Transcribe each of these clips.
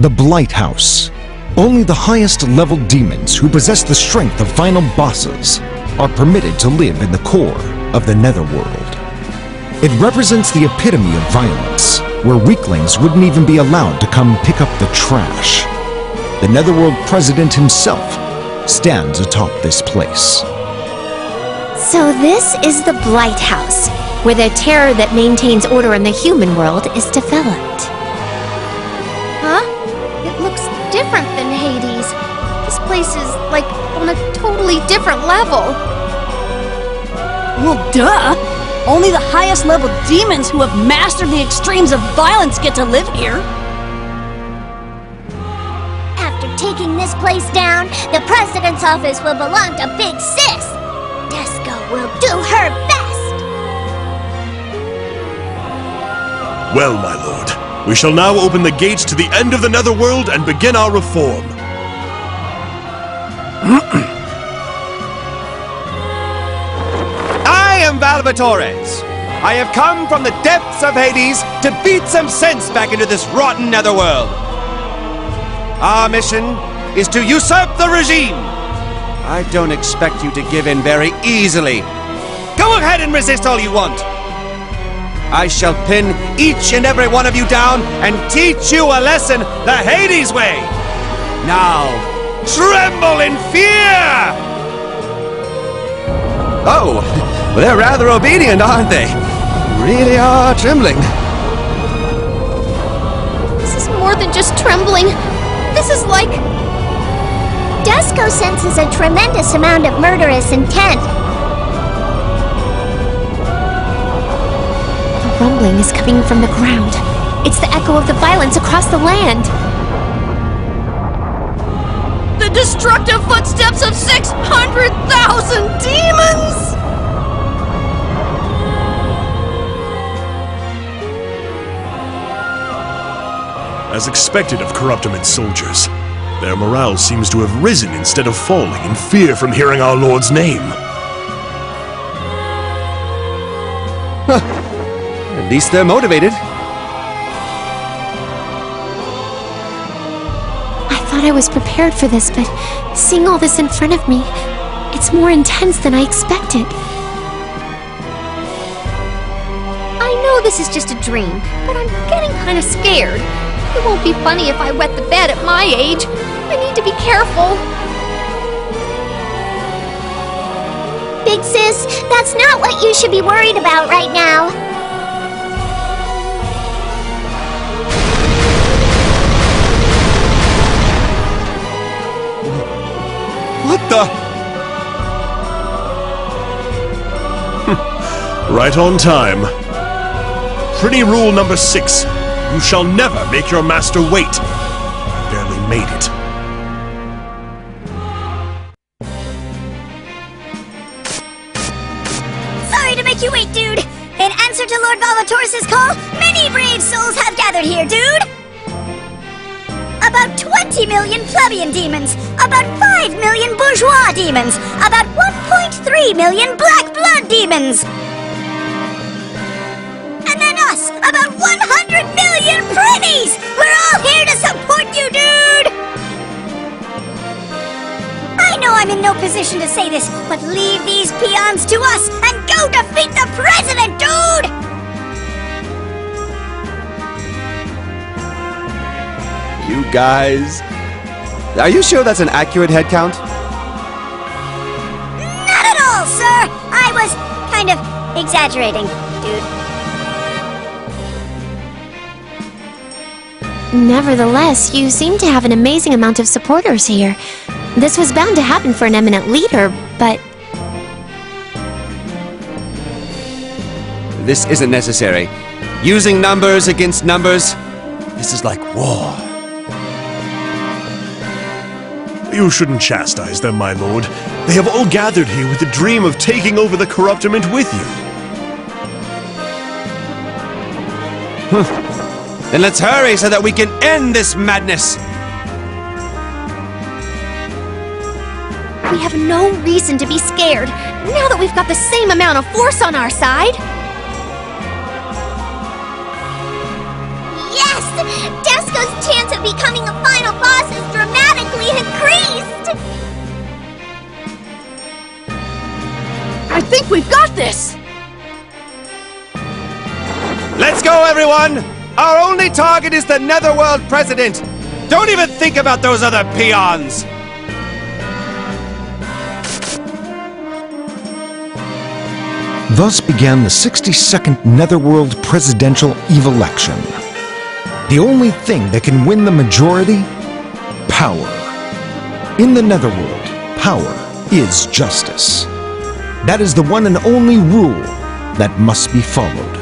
The Blight House. Only the highest level demons who possess the strength of final bosses are permitted to live in the core of the Netherworld. It represents the epitome of violence, where weaklings wouldn't even be allowed to come pick up the trash. The Netherworld President himself stands atop this place. So this is the Blight House, where the terror that maintains order in the human world is developed. Totally different level. Well, duh! Only the highest level demons who have mastered the extremes of violence get to live here. After taking this place down, the president's office will belong to Big Sis. Desco will do her best. Well, my lord, we shall now open the gates to the end of the Netherworld and begin our reform. Valvatorez. I have come from the depths of Hades to beat some sense back into this rotten netherworld. Our mission is to usurp the regime. I don't expect you to give in very easily. Go ahead and resist all you want. I shall pin each and every one of you down and teach you a lesson the Hades way. Now, tremble in fear! Oh, they're rather obedient, aren't they? Really are trembling. This is more than just trembling. This is like. Desco senses a tremendous amount of murderous intent. The rumbling is coming from the ground. It's the echo of the violence across the land. The destructive footsteps of 600,000 demons! As expected of Corrupternment's soldiers, their morale seems to have risen instead of falling in fear from hearing our Lord's name. At least they're motivated. I was prepared for this, but seeing all this in front of me, it's more intense than I expected. I know this is just a dream, but I'm getting kind of scared. It won't be funny if I wet the bed at my age. I need to be careful. Big Sis, that's not what you should be worried about right now. Right on time. Prinny rule number six. You shall never make your master wait. Barely made it. Sorry to make you wait, dude. In answer to Lord Valvatorez' call, many brave souls have gathered here, dude. About 20 million plebeian demons, about 5 million bourgeois demons, about 1.3 million black blood demons. And then us, about 100 million Prinnies! We're all here to support you, dude! I know I'm in no position to say this, but leave these peons to us and go defeat the president, dude! Guys. Are you sure that's an accurate head count? Not at all, sir! I was kind of exaggerating, dude. Nevertheless, you seem to have an amazing amount of supporters here. This was bound to happen for an eminent leader, but This isn't necessary. Using numbers against numbers. This is like war. You shouldn't chastise them, my lord. They have all gathered here with the dream of taking over the Corrupternment with you. Then let's hurry so that we can end this madness. We have no reason to be scared, now that we've got the same amount of force on our side. Think we've got this! Let's go, everyone! Our only target is the Netherworld President! Don't even think about those other peons! Thus began the 62nd Netherworld presidential election. The only thing that can win the majority? Power. In the Netherworld, power is justice. That is the one and only rule that must be followed.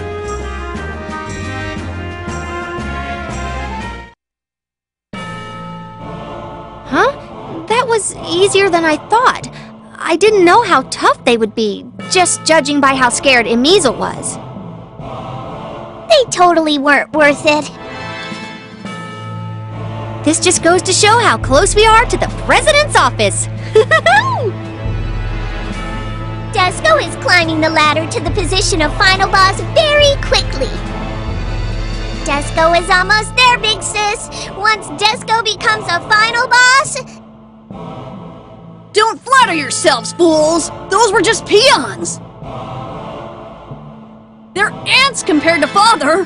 Huh? That was easier than I thought. I didn't know how tough they would be, just judging by how scared Emizel was. They totally weren't worth it. This just goes to show how close we are to the president's office. Desco is climbing the ladder to the position of final boss very quickly. Desco is almost there, big sis. Once Desco becomes a final boss, Don't flatter yourselves, fools! Those were just peons! They're ants compared to father!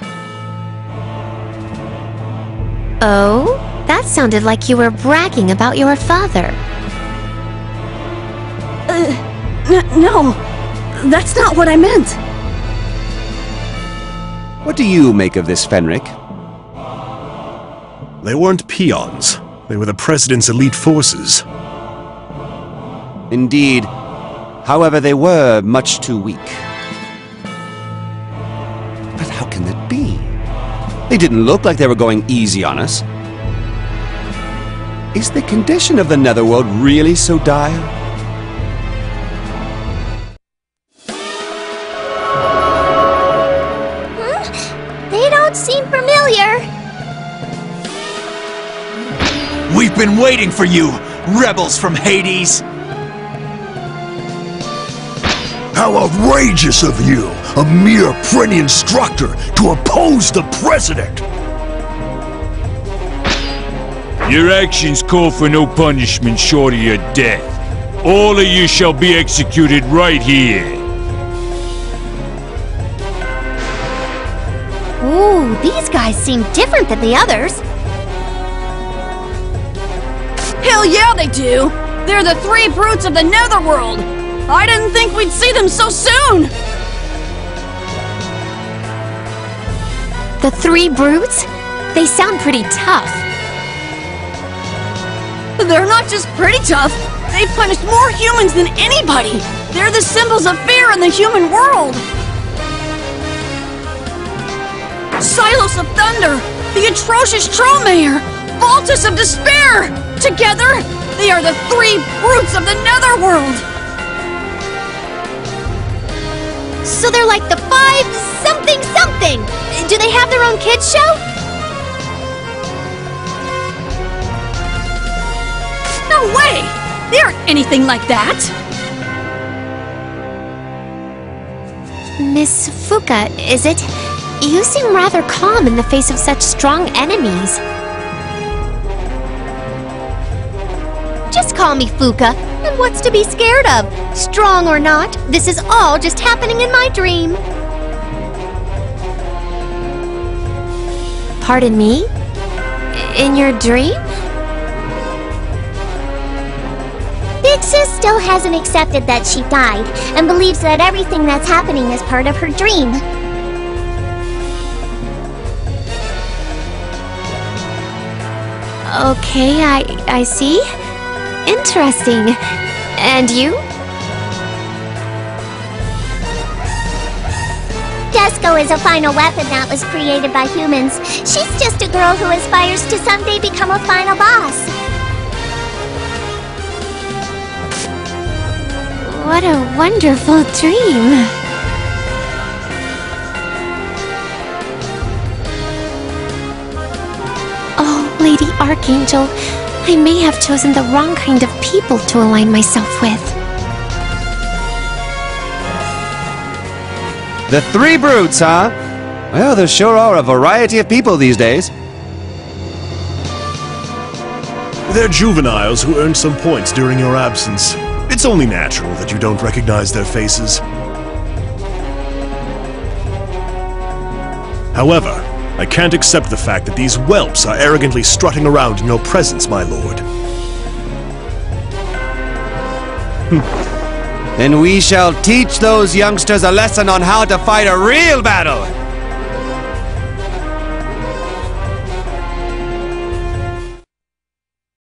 Oh? That sounded like you were bragging about your father. N- no, that's not what I meant. What do you make of this, Fenrich? They weren't peons. They were the President's elite forces. Indeed. However, they were much too weak. But how can that be? They didn't look like they were going easy on us. Is the condition of the Netherworld really so dire? We've been waiting for you, rebels from Hades! How outrageous of you, a mere Prinny instructor, to oppose the President! Your actions call for no punishment short of your death. All of you shall be executed right here. Ooh, these guys seem different than the others. Hell yeah, they do! They're the three brutes of the Netherworld! I didn't think we'd see them so soon! The three brutes? They sound pretty tough. They're not just pretty tough, they've punished more humans than anybody! They're the symbols of fear in the human world! Silos of Thunder, the atrocious Troll Mayor, Voltus of Despair! Together, they are the three brutes of the Netherworld! So they're like the five something something. Do they have their own kids show? No way! They aren't anything like that! Miss Fuka, is it? You seem rather calm in the face of such strong enemies. Just call me Fuka. And what's to be scared of? Strong or not, this is all just happening in my dream. Pardon me? In your dream? Big Sis still hasn't accepted that she died and believes that everything that's happening is part of her dream. Okay, I I see. Interesting. And you? Desco is a final weapon that was created by humans. She's just a girl who aspires to someday become a final boss. What a wonderful dream. Oh, Lady Archangel, I may have chosen the wrong kind of people to align myself with. The three brutes, huh? Well, there sure are a variety of people these days. They're juveniles who earned some points during your absence. It's only natural that you don't recognize their faces. However, I can't accept the fact that these whelps are arrogantly strutting around in your presence, my lord. Hmm. Then we shall teach those youngsters a lesson on how to fight a real battle!